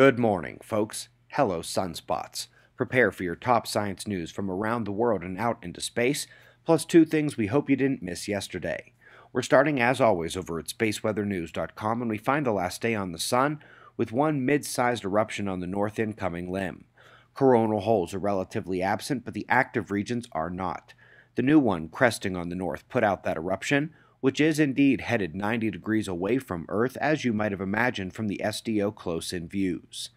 Good morning, folks. Hello, sunspots. Prepare for your top science news from around the world and out into space, plus two things we hope you didn't miss yesterday. We're starting, as always, over at spaceweathernews.com, and we find the last day on the Sun with one mid sized eruption on the north incoming limb. Coronal holes are relatively absent, but the active regions are not. The new one, cresting on the north, put out that eruption, which is indeed headed 90 degrees away from Earth, as you might have imagined from the SDO close in views.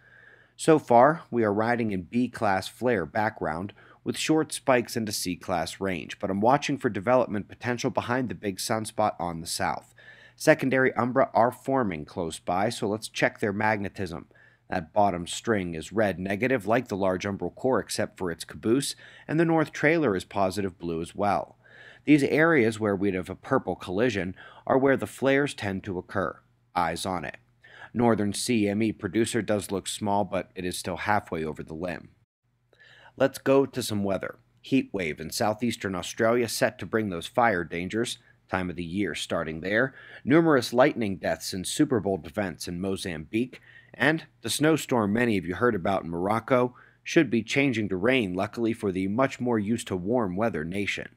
So far, we are riding in B class flare background with short spikes into C class range, but I'm watching for development potential behind the big sunspot on the south. Secondary umbra are forming close by, so let's check their magnetism. That bottom string is red negative, like the large umbral core, except for its caboose, and the north trailer is positive blue as well. These areas where we'd have a purple collision are where the flares tend to occur. Eyes on it. Northern CME producer does look small, but it is still halfway over the limb. Let's go to some weather. Heat wave in southeastern Australia set to bring those fire dangers. Time of the year starting there. Numerous lightning deaths in Super Bowl events in Mozambique. And the snowstorm many of you heard about in Morocco should be changing to rain, luckily for the much more used to warm weather nation.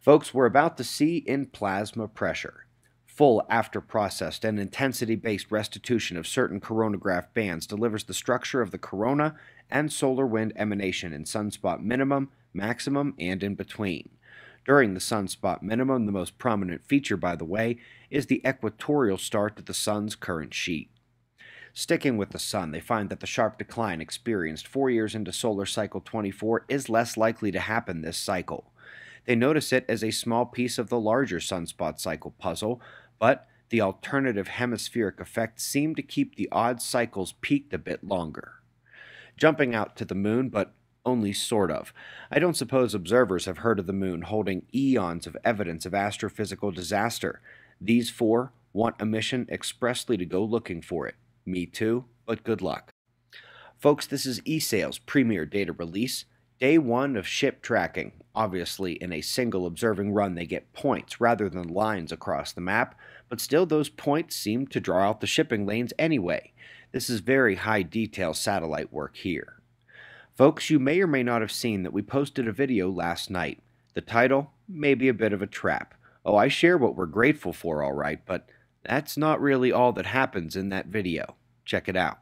Folks, we're about to see in plasma pressure. Full after processed and intensity based restitution of certain coronagraph bands delivers the structure of the corona and solar wind emanation in sunspot minimum, maximum, and in between. During the sunspot minimum, the most prominent feature, by the way, is the equatorial start to the sun's current sheet. Sticking with the sun, they find that the sharp decline experienced four years into solar cycle 24 is less likely to happen this cycle. They notice it as a small piece of the larger sunspot cycle puzzle, but the alternative hemispheric effect seemed to keep the odd cycles peaked a bit longer. Jumping out to the moon, but only sort of. I don't suppose observers have heard of the moon holding eons of evidence of astrophysical disaster. These four want a mission expressly to go looking for it. Me too, but good luck. Folks, this is ESAIL's premier data release. Day one of ship tracking. Obviously, in a single observing run, they get points rather than lines across the map, but still, those points seem to draw out the shipping lanes anyway. This is very high detail satellite work here. Folks, you may or may not have seen that we posted a video last night. The title may be a bit of a trap. Oh, I share what we're grateful for, all right, but that's not really all that happens in that video. Check it out.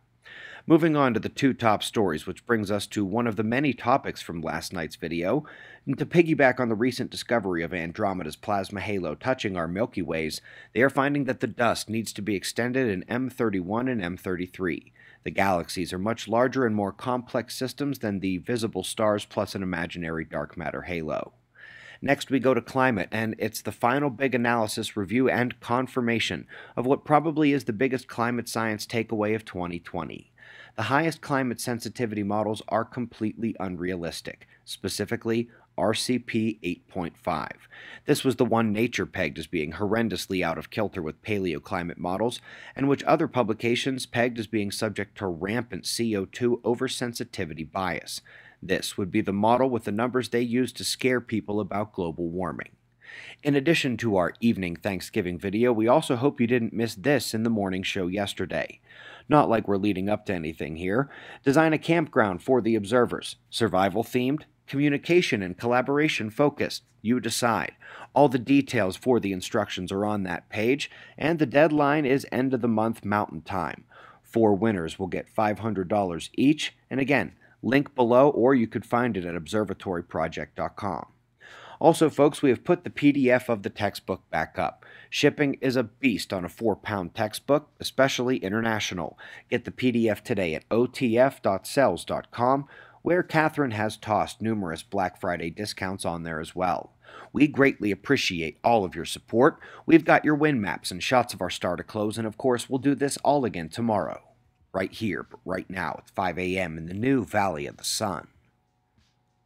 Moving on to the two top stories, which brings us to one of the many topics from last night's video. And to piggyback on the recent discovery of Andromeda's plasma halo touching our Milky Ways, they are finding that the dust needs to be extended in M31 and M33. The galaxies are much larger and more complex systems than the visible stars plus an imaginary dark matter halo. Next, we go to climate, and it's the final big analysis, review, and confirmation of what probably is the biggest climate science takeaway of 2020. The highest climate sensitivity models are completely unrealistic, specifically RCP 8.5. This was the one Nature pegged as being horrendously out of kilter with paleoclimate models, and which other publications pegged as being subject to rampant CO2 oversensitivity bias. This would be the model with the numbers they use to scare people about global warming. In addition to our evening Thanksgiving video, we also hope you didn't miss this in the morning show yesterday. Not like we're leading up to anything here. Design a campground for the observers. Survival themed, communication and collaboration focused. You decide. All the details for the instructions are on that page, and the deadline is end of the month mountain time. Four winners will get $500 each, and again, link below, or you could find it at observatoryproject.com. Also, folks, we have put the PDF of the textbook back up. Shipping is a beast on a four pound textbook, especially international. Get the PDF today at otf.selz.com, where Catherine has tossed numerous Black Friday discounts on there as well. We greatly appreciate all of your support. We've got your win maps and shots of our star to close, and of course, we'll do this all again tomorrow. Right here, but right now at 5 a.m. in the new Valley of the Sun.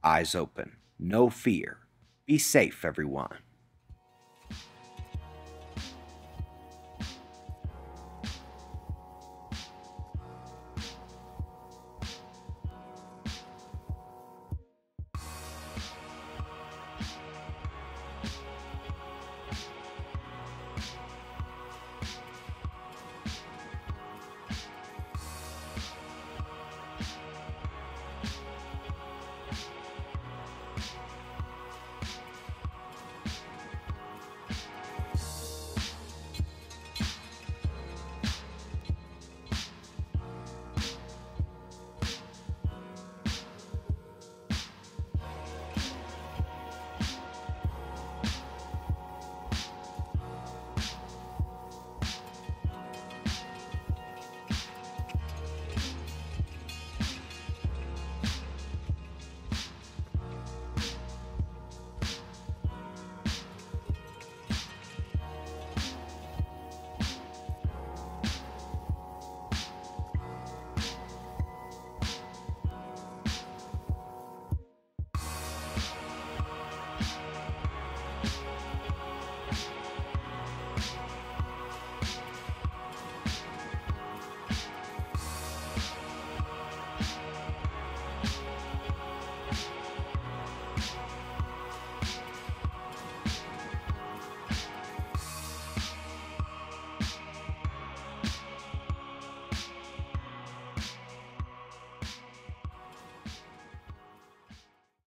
Eyes open, no fear be safe, everyone.